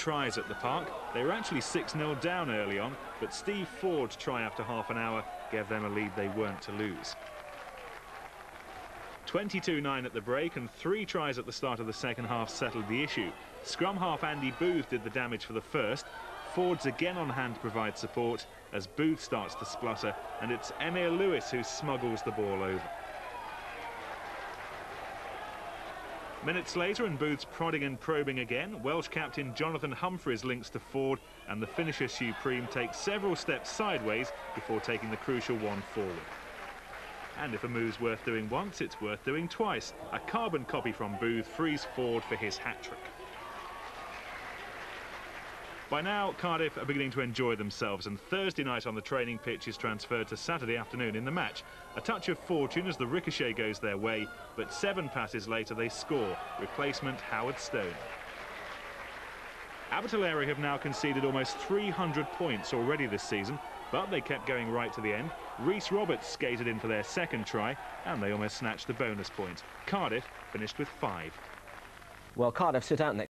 tries at the park. They were actually 6-0 down early on, but Steve Ford's try after half an hour gave them a lead they weren't to lose. 22-9 at the break and three tries at the start of the second half settled the issue. Scrum half Andy Booth did the damage for the first. Ford's again on hand to provide support as Booth starts to splutter and it's Emyr Lewis who smuggles the ball over. Minutes later and Booth's prodding and probing again, Welsh captain Jonathan Humphreys links to Ford and the finisher Supreme takes several steps sideways before taking the crucial one forward. And if a move's worth doing once, it's worth doing twice. A carbon copy from Booth frees Ford for his hat-trick. By now, Cardiff are beginning to enjoy themselves, and Thursday night on the training pitch is transferred to Saturday afternoon in the match. A touch of fortune as the ricochet goes their way, but seven passes later they score. Replacement Howard Stone. Abertillery have now conceded almost 300 points already this season, but they kept going right to the end. Rhys Roberts skated in for their second try, and they almost snatched the bonus point. Cardiff finished with five. Well, Cardiff sit out next.